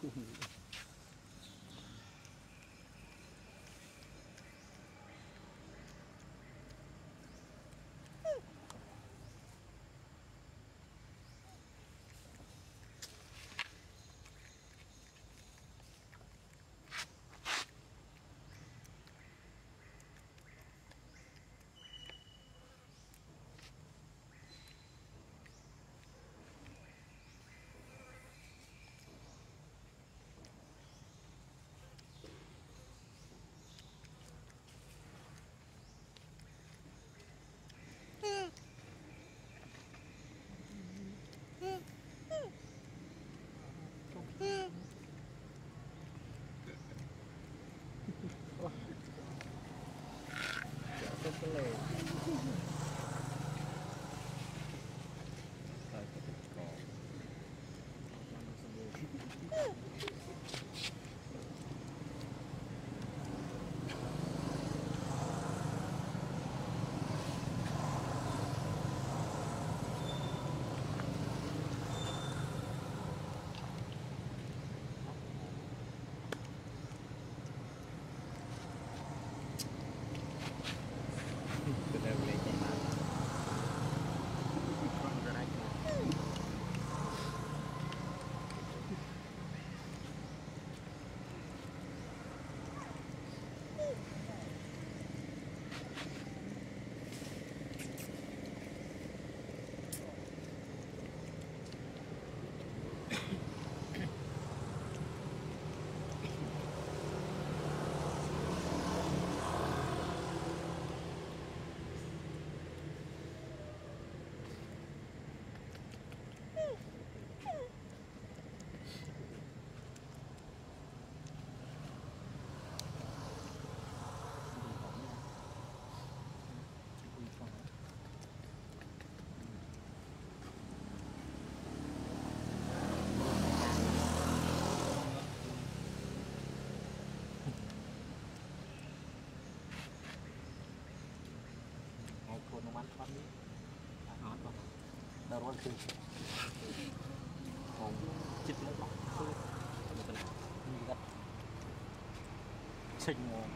cool. Alert. ដល់រត់គឺបងចិត្តលើបោះធ្វើទៅណាចិត្តមក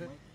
Mike.